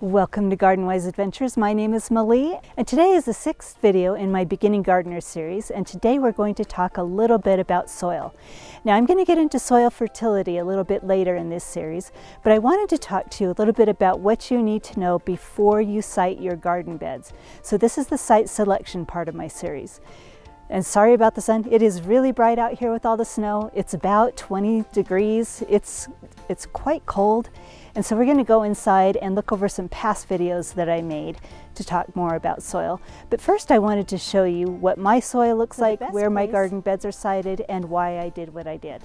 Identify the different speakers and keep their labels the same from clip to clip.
Speaker 1: Welcome to Garden Wise Adventures. My name is Malie, and today is the sixth video in my Beginning Gardener series, and today we're going to talk a little bit about soil. Now I'm going to get into soil fertility a little bit later in this series, but I wanted to talk to you a little bit about what you need to know before you site your garden beds. So this is the site selection part of my series. And sorry about the sun. It is really bright out here with all the snow. It's about 20 degrees. It's, it's quite cold. And so we're going to go inside and look over some past videos that I made to talk more about soil. But first I wanted to show you what my soil looks like, where my garden beds are sited, and why I did what I did.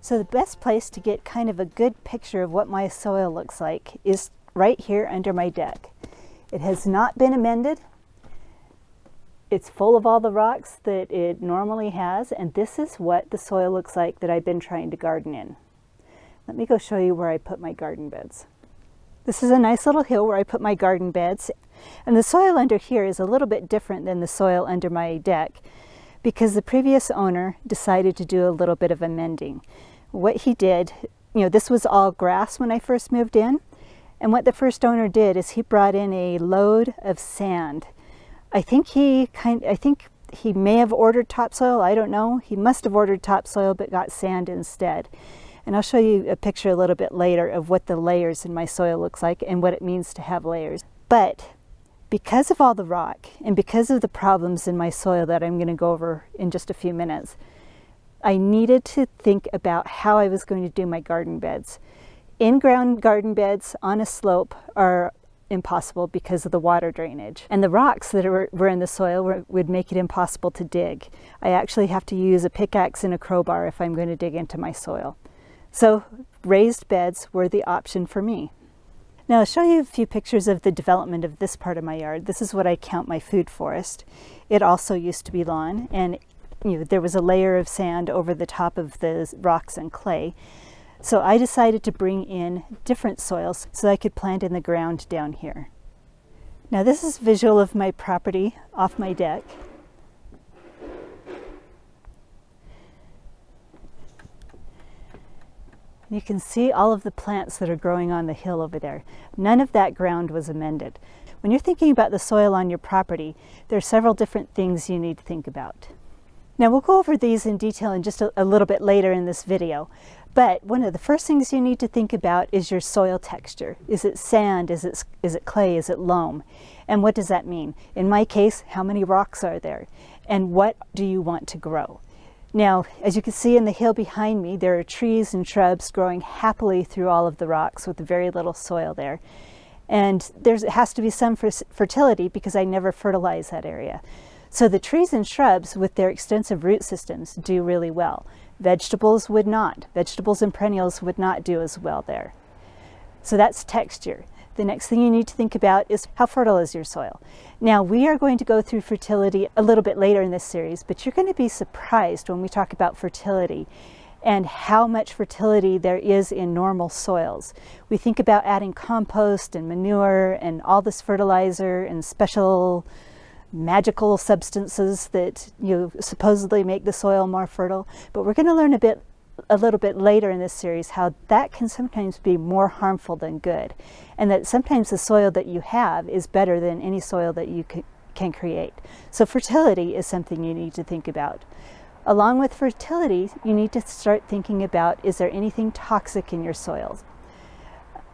Speaker 1: So the best place to get kind of a good picture of what my soil looks like is right here under my deck. It has not been amended. It's full of all the rocks that it normally has, and this is what the soil looks like that I've been trying to garden in. Let me go show you where I put my garden beds. This is a nice little hill where I put my garden beds, and the soil under here is a little bit different than the soil under my deck because the previous owner decided to do a little bit of amending. What he did, you know, this was all grass when I first moved in, and what the first owner did is he brought in a load of sand I think he kind I think he may have ordered topsoil, I don't know. He must have ordered topsoil but got sand instead. And I'll show you a picture a little bit later of what the layers in my soil looks like and what it means to have layers. But because of all the rock and because of the problems in my soil that I'm going to go over in just a few minutes, I needed to think about how I was going to do my garden beds. In-ground garden beds on a slope are impossible because of the water drainage. And the rocks that were in the soil would make it impossible to dig. I actually have to use a pickaxe and a crowbar if I'm going to dig into my soil. So raised beds were the option for me. Now I'll show you a few pictures of the development of this part of my yard. This is what I count my food forest. It also used to be lawn and you know, there was a layer of sand over the top of the rocks and clay. So I decided to bring in different soils so I could plant in the ground down here. Now this is visual of my property off my deck. You can see all of the plants that are growing on the hill over there. None of that ground was amended. When you're thinking about the soil on your property, there are several different things you need to think about. Now we'll go over these in detail in just a, a, little bit later in this video, but one of the first things you need to think about is your soil texture. Is it sand? Is it, is it clay? Is it loam? And what does that mean? In my case, how many rocks are there? And what do you want to grow? Now, as you can see in the hill behind me, there are trees and shrubs growing happily through all of the rocks with very little soil there. And there has to be some fertility because I never fertilize that area. So the trees and shrubs with their extensive root systems do really well. Vegetables would not. Vegetables and perennials would not do as well there. So that's texture. The next thing you need to think about is how fertile is your soil. Now we are going to go through fertility a little bit later in this series, but you're going to be surprised when we talk about fertility and how much fertility there is in normal soils. We think about adding compost and manure and all this fertilizer and special magical substances that you know, supposedly make the soil more fertile. But we're going to learn a bit a little bit later in this series how that can sometimes be more harmful than good and that sometimes the soil that you have is better than any soil that you can create. So fertility is something you need to think about. Along with fertility, you need to start thinking about is there anything toxic in your soils?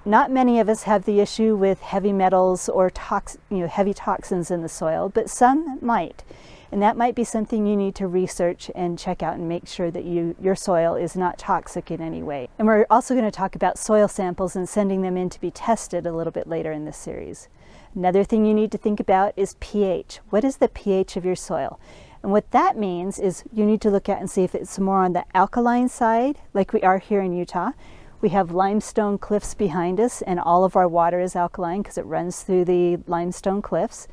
Speaker 1: Not many of us have the issue with heavy metals or tox you know, heavy toxins in the soil, but some might. And that might be something you need to research and check out and make sure that you, your soil is not toxic in any way. And we're also going to talk about soil samples and sending them in to be tested a little bit later in this series. Another thing you need to think about is pH. What is the pH of your soil? And what that means is you need to look at and see if it's more on the alkaline side, like we are here in Utah, we have limestone cliffs behind us and all of our water is alkaline because it runs through the limestone cliffs.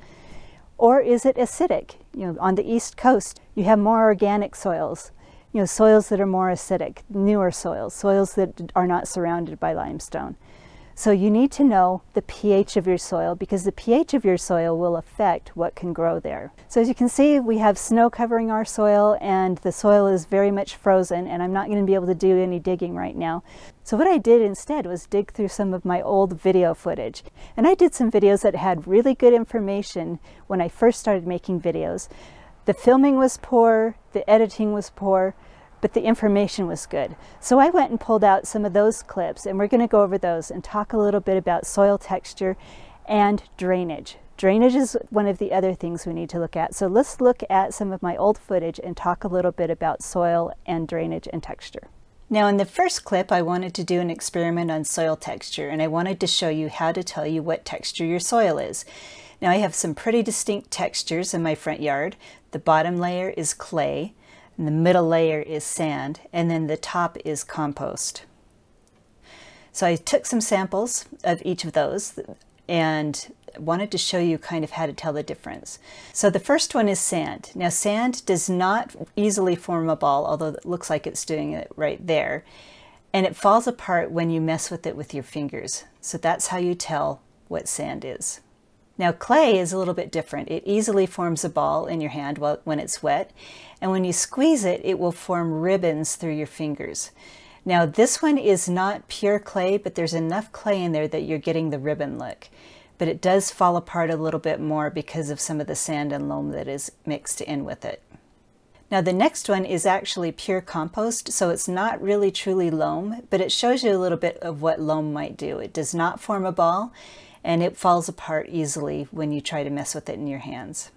Speaker 1: Or is it acidic? You know, on the east coast, you have more organic soils, you know, soils that are more acidic, newer soils, soils that are not surrounded by limestone. So you need to know the pH of your soil because the pH of your soil will affect what can grow there. So as you can see, we have snow covering our soil and the soil is very much frozen and I'm not going to be able to do any digging right now. So what I did instead was dig through some of my old video footage. And I did some videos that had really good information when I first started making videos. The filming was poor, the editing was poor, but the information was good. So I went and pulled out some of those clips and we're gonna go over those and talk a little bit about soil texture and drainage. Drainage is one of the other things we need to look at. So let's look at some of my old footage and talk a little bit about soil and drainage and texture. Now in the first clip, I wanted to do an experiment on soil texture and I wanted to show you how to tell you what texture your soil is. Now I have some pretty distinct textures in my front yard. The bottom layer is clay, and the middle layer is sand, and then the top is compost. So I took some samples of each of those and wanted to show you kind of how to tell the difference. So the first one is sand. Now sand does not easily form a ball, although it looks like it's doing it right there. And it falls apart when you mess with it with your fingers. So that's how you tell what sand is. Now clay is a little bit different. It easily forms a ball in your hand when it's wet. And when you squeeze it, it will form ribbons through your fingers. Now this one is not pure clay, but there's enough clay in there that you're getting the ribbon look but it does fall apart a little bit more because of some of the sand and loam that is mixed in with it. Now the next one is actually pure compost, so it's not really truly loam, but it shows you a little bit of what loam might do. It does not form a ball, and it falls apart easily when you try to mess with it in your hands.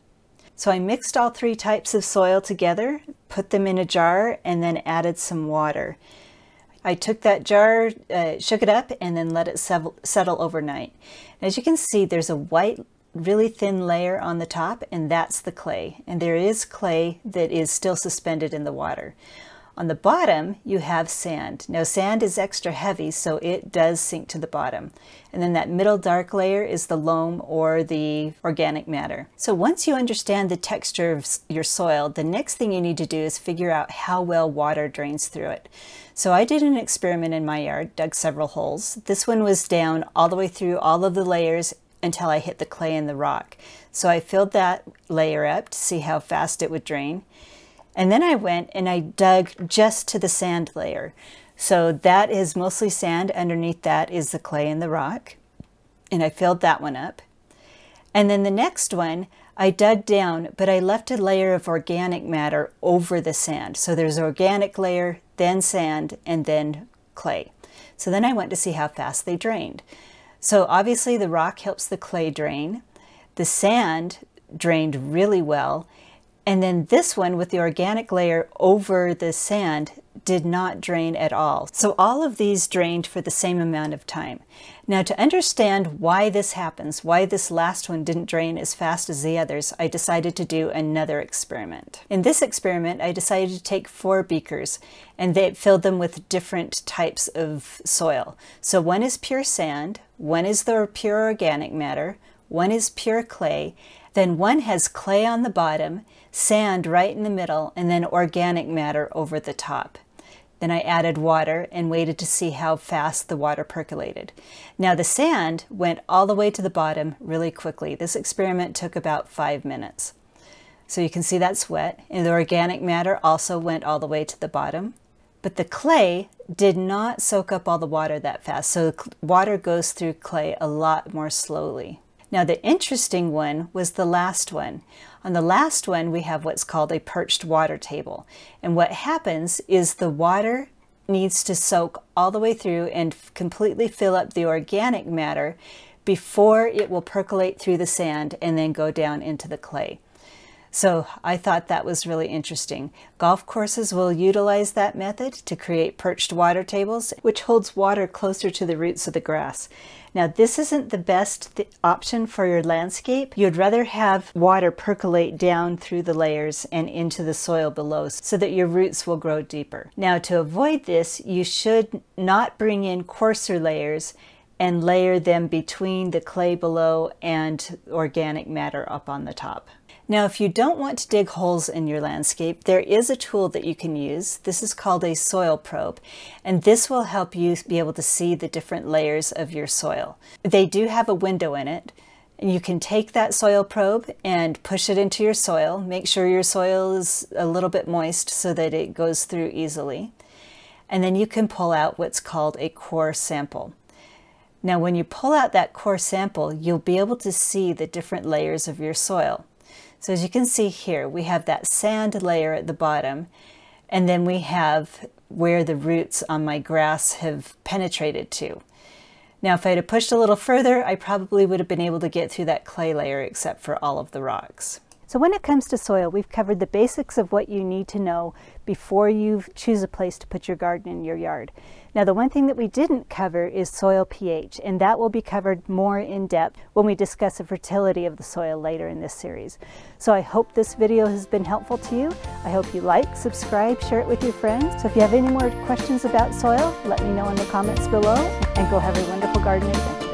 Speaker 1: So I mixed all three types of soil together, put them in a jar, and then added some water. I took that jar, uh, shook it up, and then let it settle overnight. As you can see, there's a white, really thin layer on the top, and that's the clay. And there is clay that is still suspended in the water. On the bottom, you have sand. Now, sand is extra heavy, so it does sink to the bottom. And then that middle dark layer is the loam or the organic matter. So once you understand the texture of your soil, the next thing you need to do is figure out how well water drains through it. So I did an experiment in my yard, dug several holes. This one was down all the way through all of the layers until I hit the clay and the rock. So I filled that layer up to see how fast it would drain. And then I went and I dug just to the sand layer. So that is mostly sand. Underneath that is the clay and the rock. And I filled that one up. And then the next one, I dug down, but I left a layer of organic matter over the sand. So there's organic layer, then sand, and then clay. So then I went to see how fast they drained. So obviously the rock helps the clay drain. The sand drained really well. And then this one with the organic layer over the sand did not drain at all. So all of these drained for the same amount of time. Now to understand why this happens, why this last one didn't drain as fast as the others, I decided to do another experiment. In this experiment, I decided to take four beakers and they filled them with different types of soil. So one is pure sand, one is the pure organic matter, one is pure clay, then one has clay on the bottom, sand right in the middle, and then organic matter over the top. Then I added water and waited to see how fast the water percolated. Now the sand went all the way to the bottom really quickly. This experiment took about five minutes. So you can see that's wet. And the organic matter also went all the way to the bottom. But the clay did not soak up all the water that fast. So water goes through clay a lot more slowly. Now the interesting one was the last one. On the last one, we have what's called a perched water table. And what happens is the water needs to soak all the way through and completely fill up the organic matter before it will percolate through the sand and then go down into the clay. So I thought that was really interesting. Golf courses will utilize that method to create perched water tables, which holds water closer to the roots of the grass. Now this isn't the best th option for your landscape. You'd rather have water percolate down through the layers and into the soil below so that your roots will grow deeper. Now to avoid this, you should not bring in coarser layers and layer them between the clay below and organic matter up on the top. Now, if you don't want to dig holes in your landscape, there is a tool that you can use. This is called a soil probe, and this will help you be able to see the different layers of your soil. They do have a window in it, and you can take that soil probe and push it into your soil. Make sure your soil is a little bit moist so that it goes through easily. and then you can pull out what's called a core sample. Now when you pull out that core sample, you'll be able to see the different layers of your soil. So as you can see here, we have that sand layer at the bottom, and then we have where the roots on my grass have penetrated to. Now, if I had pushed a little further, I probably would have been able to get through that clay layer except for all of the rocks. So when it comes to soil, we've covered the basics of what you need to know before you choose a place to put your garden in your yard. Now the one thing that we didn't cover is soil pH, and that will be covered more in depth when we discuss the fertility of the soil later in this series. So I hope this video has been helpful to you. I hope you like, subscribe, share it with your friends. So if you have any more questions about soil, let me know in the comments below, and go have a wonderful gardening adventure.